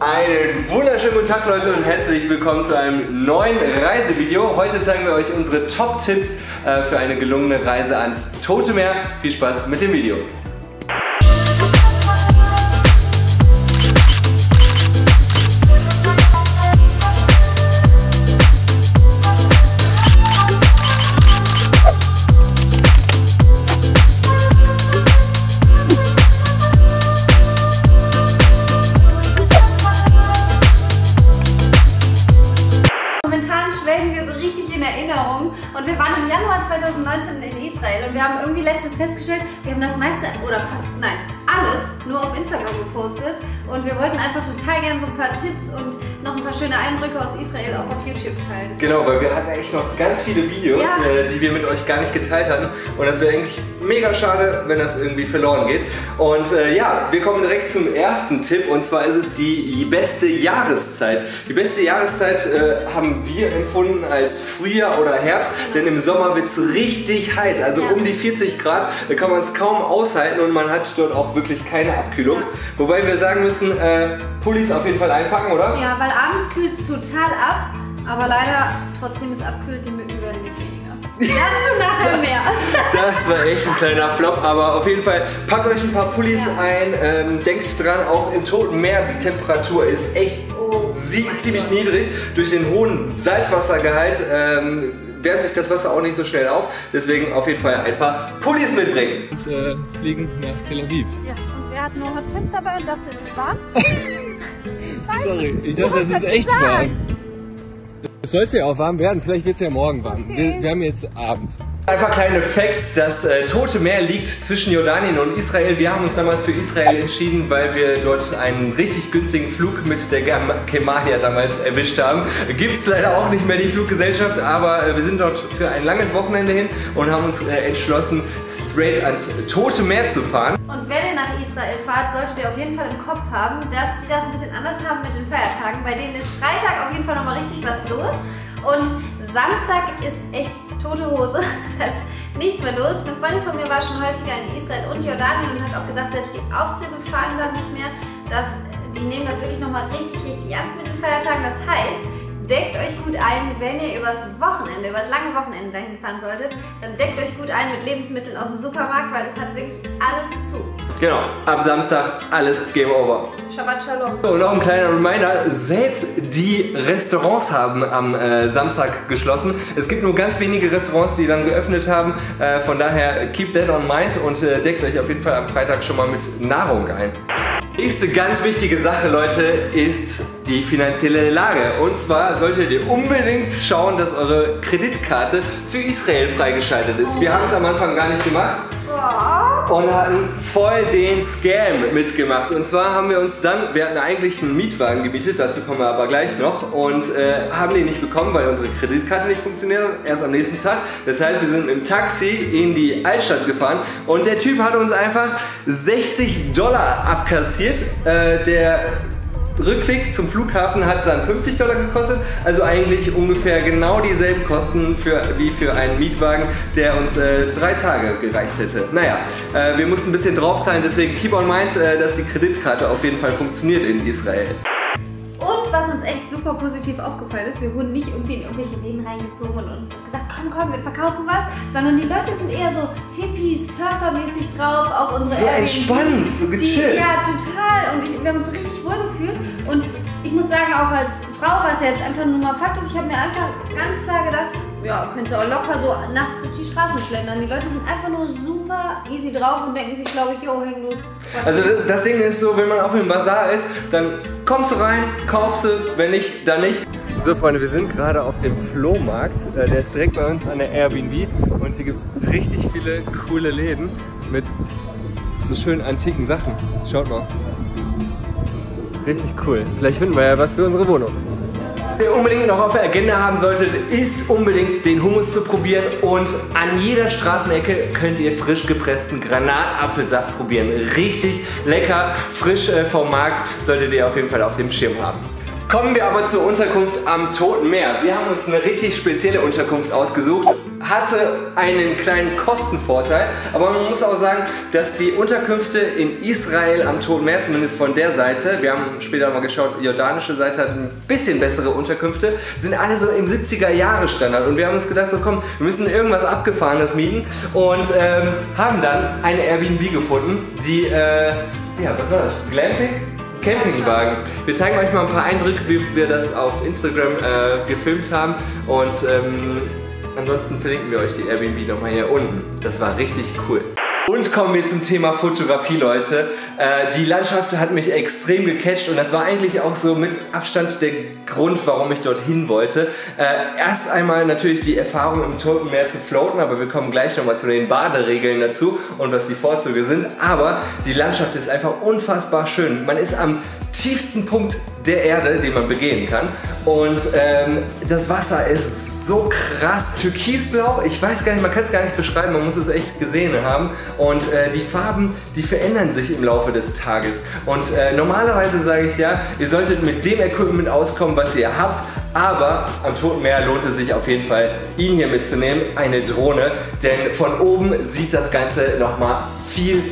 Einen wunderschönen guten Tag Leute und herzlich willkommen zu einem neuen Reisevideo. Heute zeigen wir euch unsere Top-Tipps äh, für eine gelungene Reise ans Tote Meer. Viel Spaß mit dem Video. Haben irgendwie letztes festgestellt, wir haben das meiste oder fast, nein, alles nur auf Instagram gepostet und wir wollten einfach total gerne so ein paar Tipps und noch ein paar schöne Eindrücke aus Israel auch auf YouTube teilen. Genau, weil wir hatten echt noch ganz viele Videos, Ja. äh, die wir mit euch gar nicht geteilt hatten und das wäre eigentlich mega schade, wenn das irgendwie verloren geht. Und äh, ja, wir kommen direkt zum ersten Tipp und zwar ist es die beste Jahreszeit. Die beste Jahreszeit äh, haben wir empfunden als Frühjahr oder Herbst, denn im Sommer wird es richtig heiß, also um die 40 Grad, da kann man es kaum aushalten und man hat dort auch wirklich keine Abkühlung. Wobei wir sagen müssen, äh, Pullis auf jeden Fall einpacken, oder? Ja, weil abends kühlt es total ab, aber leider trotzdem ist abkühlt, die Mücken werden nicht weniger. Dazu nachher mehr. Das war echt ein kleiner Flop, aber auf jeden Fall packt euch ein paar Pullis Ja. ein. Ähm, denkt dran, auch im Toten Meer, die Temperatur ist echt Oh, ziemlich Gott. niedrig. Durch den hohen Salzwassergehalt ähm, wärmt sich das Wasser auch nicht so schnell auf. Deswegen auf jeden Fall ein paar Pullis mitbringen. und äh, fliegen nach Tel Aviv. Ja, und wer hat nur Hot Pants dabei und dachte, das ist warm? Sorry, ich dachte, das ist das echt gesagt. warm. Es sollte ja auch warm werden, vielleicht wird es ja morgen warm. Okay. Wir, wir haben jetzt Abend. Ein paar kleine Facts. Das äh, Tote Meer liegt zwischen Jordanien und Israel. Wir haben uns damals für Israel entschieden, weil wir dort einen richtig günstigen Flug mit der Kemalia damals erwischt haben. Gibt es leider auch nicht mehr die Fluggesellschaft, aber äh, wir sind dort für ein langes Wochenende hin und haben uns äh, entschlossen, straight ans Tote Meer zu fahren. Und wenn ihr nach Israel fahrt, solltet ihr auf jeden Fall im Kopf haben, dass die das ein bisschen anders haben mit den Feiertagen. Bei denen ist Freitag auf jeden Fall nochmal richtig was los. Und Samstag ist echt tote Hose. Da ist nichts mehr los. Eine Freundin von mir war schon häufiger in Israel und Jordanien und hat auch gesagt, selbst die Aufzüge fahren da nicht mehr. Das, die nehmen das wirklich nochmal richtig, richtig ernst mit den Feiertagen. Das heißt, deckt euch gut ein, wenn ihr übers Wochenende, übers lange Wochenende dahin fahren solltet, dann deckt euch gut ein mit Lebensmitteln aus dem Supermarkt, weil es hat wirklich alles zu. Genau, ab Samstag alles Game Over. Shabbat Shalom. Und noch ein kleiner Reminder, selbst die Restaurants haben am äh, Samstag geschlossen. Es gibt nur ganz wenige Restaurants, die dann geöffnet haben. Äh, von daher keep that on mind und äh, deckt euch auf jeden Fall am Freitag schon mal mit Nahrung ein. Nächste ganz wichtige Sache, Leute, ist die finanzielle Lage. Und zwar solltet ihr unbedingt schauen, dass eure Kreditkarte für Israel freigeschaltet ist. Wir haben es am Anfang gar nicht gemacht. Und hatten voll den Scam mitgemacht. Und zwar haben wir uns dann, wir hatten eigentlich einen Mietwagen gemietet, dazu kommen wir aber gleich noch, und äh, haben den nicht bekommen, weil unsere Kreditkarte nicht funktioniert hat, erst am nächsten Tag. Das heißt, wir sind im Taxi in die Altstadt gefahren und der Typ hat uns einfach 60 Dollar abkassiert. Äh, der Rückweg zum Flughafen hat dann 50 Dollar gekostet, also eigentlich ungefähr genau dieselben Kosten für, wie für einen Mietwagen, der uns äh, drei Tage gereicht hätte. Naja, äh, wir mussten ein bisschen draufzahlen, deswegen keep on mind, äh, dass die Kreditkarte auf jeden Fall funktioniert in Israel. Super positiv aufgefallen ist, wir wurden nicht irgendwie in irgendwelche Läden reingezogen und uns wird gesagt, komm, komm, wir verkaufen was, sondern die Leute sind eher so hippie, surfermäßig drauf, auch unsere So Airbnb. entspannt, so gechillt. Die, ja, total. Und ich, wir haben uns richtig wohl gefühlt. Und ich muss sagen, auch als Frau, was ja jetzt einfach nur mal Fakt ist, ich habe mir einfach ganz klar gedacht, ja, könntest du auch locker so nachts durch die Straßen schlendern. Die Leute sind einfach nur super easy drauf und denken sich, glaube ich, jo, häng los. Also das- das Ding ist so, wenn man auf dem Bazar ist, dann kommst du rein, kaufst du, wenn nicht, dann nicht. So Freunde, wir sind gerade auf dem Flohmarkt. Äh, Der ist direkt bei uns an der Airbnb und hier gibt es richtig viele coole Läden mit so schönen antiken Sachen. Schaut mal. Richtig cool. Vielleicht finden wir ja was für unsere Wohnung. Ihr unbedingt noch auf der Agenda haben solltet, ist unbedingt den Hummus zu probieren und an jeder Straßenecke könnt ihr frisch gepressten Granatapfelsaft probieren. Richtig lecker, frisch äh, vom Markt, solltet ihr auf jeden Fall auf dem Schirm haben. Kommen wir aber zur Unterkunft am Toten Meer. Wir haben uns eine richtig spezielle Unterkunft ausgesucht. hatte einen kleinen Kostenvorteil, aber man muss auch sagen, dass die Unterkünfte in Israel am Toten Meer, zumindest von der Seite, wir haben später mal geschaut, die jordanische Seite hat ein bisschen bessere Unterkünfte, sind alle so im 70er Jahre Standard und wir haben uns gedacht, so komm, wir müssen irgendwas Abgefahrenes mieten und ähm, haben dann eine Airbnb gefunden, die, äh, ja, was war das? Glamping? Campingwagen. Wir zeigen euch mal ein paar Eindrücke, wie wir das auf Instagram äh, gefilmt haben und ähm, ansonsten verlinken wir euch die Airbnb nochmal hier unten. Das war richtig cool. Und kommen wir zum Thema Fotografie, Leute. Äh, die Landschaft hat mich extrem gecatcht und das war eigentlich auch so mit Abstand der Grund, warum ich dorthin wollte. Äh, erst einmal natürlich die Erfahrung im Toten Meer zu floaten, aber wir kommen gleich nochmal zu den Baderegeln dazu und was die Vorzüge sind. Aber die Landschaft ist einfach unfassbar schön. Man ist am tiefsten Punkt der Erde, den man begehen kann. Und ähm, das Wasser ist so krass türkisblau. Ich weiß gar nicht, man kann es gar nicht beschreiben, man muss es echt gesehen haben. Und äh, die Farben, die verändern sich im Laufe des Tages. Und äh, normalerweise sage ich ja, ihr solltet mit dem Equipment auskommen, was ihr habt. Aber am Toten Meer lohnt es sich auf jeden Fall, ihn hier mitzunehmen, eine Drohne. Denn von oben sieht das Ganze nochmal viel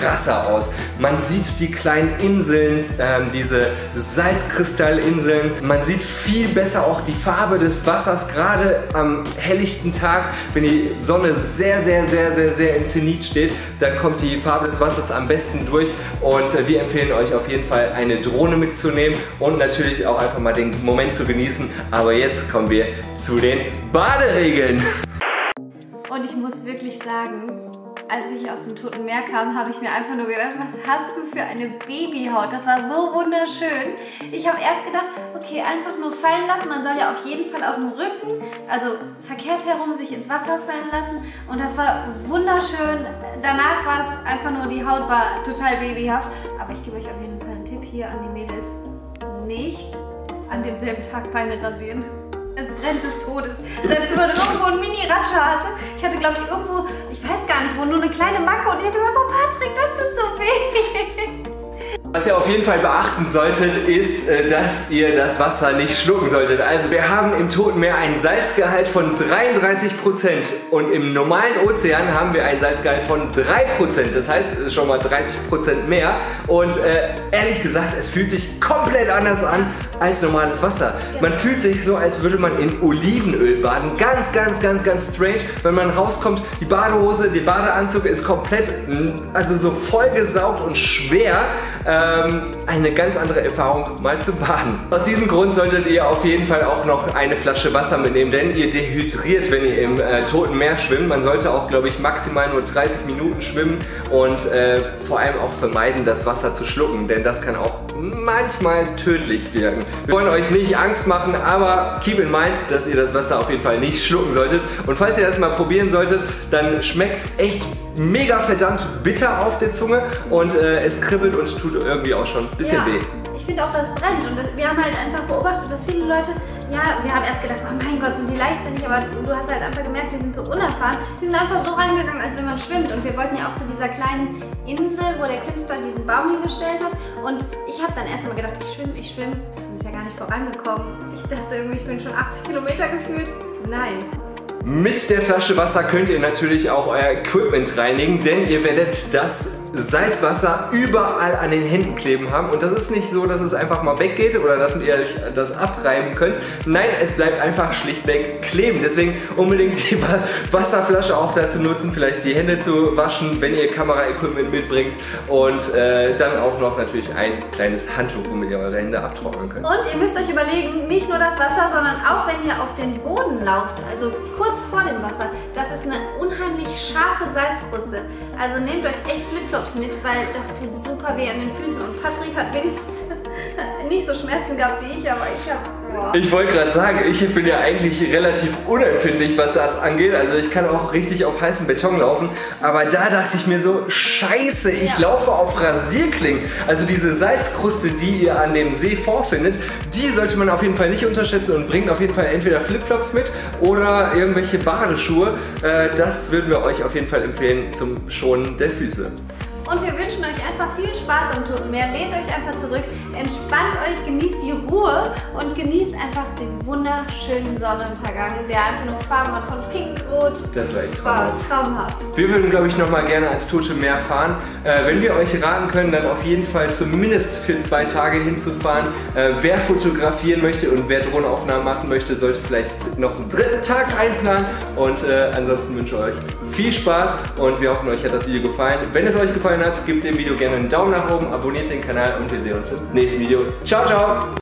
krasser aus. Man sieht die kleinen Inseln, ähm, diese Salzkristallinseln. Man sieht viel besser auch die Farbe des Wassers, gerade am helllichten Tag, wenn die Sonne sehr, sehr, sehr, sehr, sehr im Zenit steht, dann kommt die Farbe des Wassers am besten durch und äh, wir empfehlen euch auf jeden Fall eine Drohne mitzunehmen und natürlich auch einfach mal den Moment zu genießen. Aber jetzt kommen wir zu den Baderegeln. Und ich muss wirklich sagen, als ich aus dem Toten Meer kam, habe ich mir einfach nur gedacht, was hast du für eine Babyhaut? Das war so wunderschön. Ich habe erst gedacht, okay, einfach nur fallen lassen. Man soll ja auf jeden Fall auf dem Rücken, also verkehrt herum, sich ins Wasser fallen lassen. Und das war wunderschön. Danach war es einfach nur, die Haut war total babyhaft. Aber ich gebe euch auf jeden Fall einen Tipp hier an die Mädels. Nicht an demselben Tag Beine rasieren. Es brennt des Todes. Selbst wenn man irgendwo einen Mini-Ratscher hatte. Ich hatte, glaube ich, irgendwo, ich weiß gar nicht wo, nur eine kleine Macke und ich habe gesagt, oh Patrick, das tut so weh. Was ihr auf jeden Fall beachten solltet, ist, äh, dass ihr das Wasser nicht schlucken solltet. Also wir haben im Toten Meer einen Salzgehalt von 33% und im normalen Ozean haben wir einen Salzgehalt von 3%. Das heißt, es ist schon mal 30% mehr. Und äh, ehrlich gesagt, es fühlt sich komplett anders an als normales Wasser. Man fühlt sich so, als würde man in Olivenöl baden. Ganz, ganz, ganz, ganz strange. Wenn man rauskommt, die Badehose, der Badeanzug ist komplett, also so vollgesaugt und schwer. Ähm, eine ganz andere Erfahrung, mal zu baden. Aus diesem Grund solltet ihr auf jeden Fall auch noch eine Flasche Wasser mitnehmen, denn ihr dehydriert, wenn ihr im äh, Toten Meer schwimmt. Man sollte auch, glaube ich, maximal nur 30 Minuten schwimmen und äh, vor allem auch vermeiden, das Wasser zu schlucken, denn das kann auch manchmal tödlich wirken. Wir wollen euch nicht Angst machen, aber keep in mind, dass ihr das Wasser auf jeden Fall nicht schlucken solltet. Und falls ihr das mal probieren solltet, dann schmeckt es echt mega verdammt bitter auf der Zunge und äh, es kribbelt und tut irgendwie auch schon ein bisschen ja. weh. Ich finde auch, das brennt und das, wir haben halt einfach beobachtet, dass viele Leute, ja, wir haben erst gedacht, oh mein Gott, sind die leichtsinnig, aber du hast halt einfach gemerkt, die sind so unerfahren. Die sind einfach so reingegangen, als wenn man schwimmt und wir wollten ja auch zu dieser kleinen Insel, wo der Künstler diesen Baum hingestellt hat und ich habe dann erst mal gedacht, ich schwimme, ich schwimme. Dann ist ja gar nicht vorangekommen. Ich dachte irgendwie, ich bin schon 80 Kilometer gefühlt. Nein. Mit der Flasche Wasser könnt ihr natürlich auch euer Equipment reinigen, denn ihr werdet das Salzwasser überall an den Händen kleben haben. Und das ist nicht so, dass es einfach mal weggeht oder dass ihr euch das abreiben könnt. Nein, es bleibt einfach schlichtweg kleben. Deswegen unbedingt die Wasserflasche auch dazu nutzen, vielleicht die Hände zu waschen, wenn ihr Kameraequipment mitbringt. Und äh, dann auch noch natürlich ein kleines Handtuch, womit ihr eure Hände abtrocknen könnt. Und ihr müsst euch überlegen, nicht nur das Wasser, sondern auch wenn ihr auf den Boden lauft, also kurz vor dem Wasser, das ist eine unheimlich scharfe Salzkruste. Also nehmt euch echt Flipflops mit, weil das tut super weh an den Füßen. Und Patrick hat wenigstens nicht so Schmerzen gehabt wie ich, aber ich habe ich wollte gerade sagen, ich bin ja eigentlich relativ unempfindlich, was das angeht. Also ich kann auch richtig auf heißem Beton laufen. Aber da dachte ich mir so, scheiße, ich ja. laufe auf Rasierklingen. Also diese Salzkruste, die ihr an dem See vorfindet, die sollte man auf jeden Fall nicht unterschätzen und bringt auf jeden Fall entweder Flipflops mit oder irgendwelche Badeschuhe. Äh, das würden wir euch auf jeden Fall empfehlen zum Schonen der Füße. Und wir wünschen euch einfach viel Spaß am Toten Meer. Lehnt euch einfach zurück, entspannt euch, genießt die Ruhe und genießt einfach den wunderschönen Sonnenuntergang, der einfach nur Farben hat von Pink, Rot. Das war echt traumhaft. traumhaft. Wir würden, glaube ich, noch mal gerne ans Tote Meer fahren. Äh, wenn wir euch raten können, dann auf jeden Fall zumindest für zwei Tage hinzufahren. Äh, wer fotografieren möchte und wer Drohnenaufnahmen machen möchte, sollte vielleicht noch einen dritten Tag einplanen. Und äh, ansonsten wünsche ich euch viel Spaß und wir hoffen, euch hat das Video gefallen. Wenn es euch gefallen hat, gebt dem Video gerne einen Daumen nach oben, abonniert den Kanal und wir sehen uns im nächsten Video. Ciao, ciao!